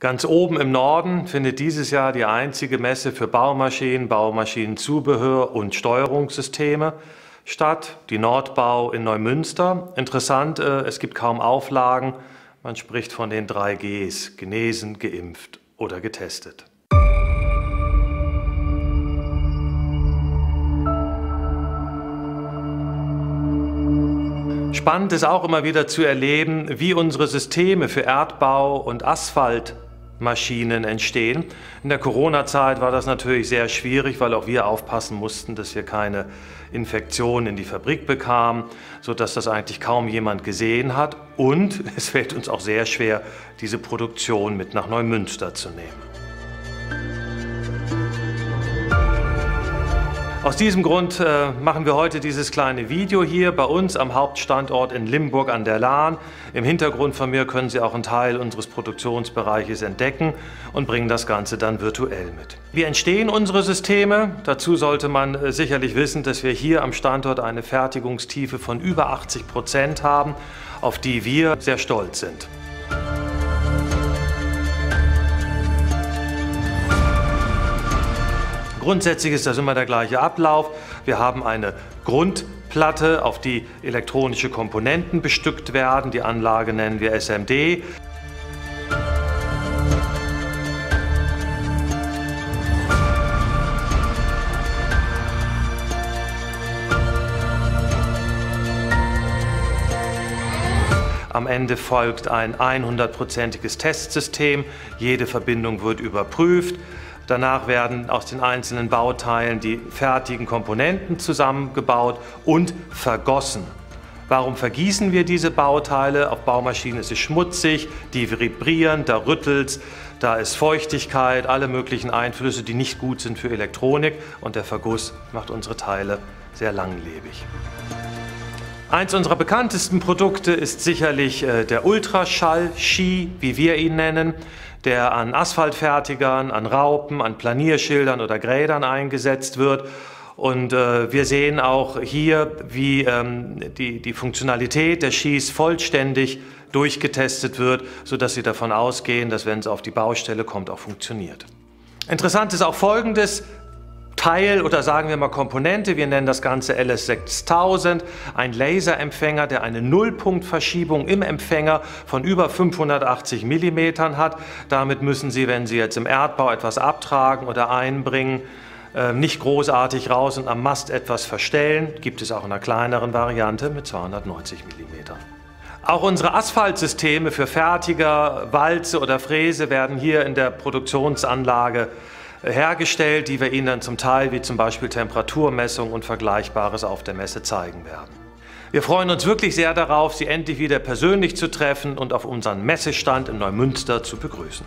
Ganz oben im Norden findet dieses Jahr die einzige Messe für Baumaschinen, Baumaschinenzubehör und Steuerungssysteme statt, die Nordbau in Neumünster. Interessant, äh, es gibt kaum Auflagen. Man spricht von den drei Gs, genesen, geimpft oder getestet. Spannend ist auch immer wieder zu erleben, wie unsere Systeme für Erdbau und Asphalt Maschinen entstehen. In der Corona-Zeit war das natürlich sehr schwierig, weil auch wir aufpassen mussten, dass wir keine Infektionen in die Fabrik bekamen, sodass das eigentlich kaum jemand gesehen hat. Und es fällt uns auch sehr schwer, diese Produktion mit nach Neumünster zu nehmen. Aus diesem Grund äh, machen wir heute dieses kleine Video hier bei uns am Hauptstandort in Limburg an der Lahn. Im Hintergrund von mir können Sie auch einen Teil unseres Produktionsbereiches entdecken und bringen das Ganze dann virtuell mit. Wie entstehen unsere Systeme? Dazu sollte man äh, sicherlich wissen, dass wir hier am Standort eine Fertigungstiefe von über 80 Prozent haben, auf die wir sehr stolz sind. Grundsätzlich ist das immer der gleiche Ablauf. Wir haben eine Grundplatte, auf die elektronische Komponenten bestückt werden. Die Anlage nennen wir SMD. Am Ende folgt ein 100%iges Testsystem. Jede Verbindung wird überprüft. Danach werden aus den einzelnen Bauteilen die fertigen Komponenten zusammengebaut und vergossen. Warum vergießen wir diese Bauteile? Auf Baumaschinen ist es schmutzig, die vibrieren, da rüttelt es, da ist Feuchtigkeit, alle möglichen Einflüsse, die nicht gut sind für Elektronik und der Verguss macht unsere Teile sehr langlebig. Eins unserer bekanntesten Produkte ist sicherlich äh, der Ultraschall-Ski, wie wir ihn nennen der an Asphaltfertigern, an Raupen, an Planierschildern oder Grädern eingesetzt wird. Und äh, wir sehen auch hier, wie ähm, die, die Funktionalität der Skis vollständig durchgetestet wird, sodass Sie davon ausgehen, dass wenn es auf die Baustelle kommt, auch funktioniert. Interessant ist auch Folgendes. Teil oder sagen wir mal Komponente, wir nennen das Ganze LS6000, ein Laserempfänger, der eine Nullpunktverschiebung im Empfänger von über 580 mm hat. Damit müssen Sie, wenn Sie jetzt im Erdbau etwas abtragen oder einbringen, äh, nicht großartig raus und am Mast etwas verstellen. Gibt es auch in einer kleineren Variante mit 290 mm. Auch unsere Asphaltsysteme für Fertiger, Walze oder Fräse werden hier in der Produktionsanlage hergestellt, die wir Ihnen dann zum Teil wie zum Beispiel Temperaturmessung und Vergleichbares auf der Messe zeigen werden. Wir freuen uns wirklich sehr darauf, Sie endlich wieder persönlich zu treffen und auf unseren Messestand in Neumünster zu begrüßen.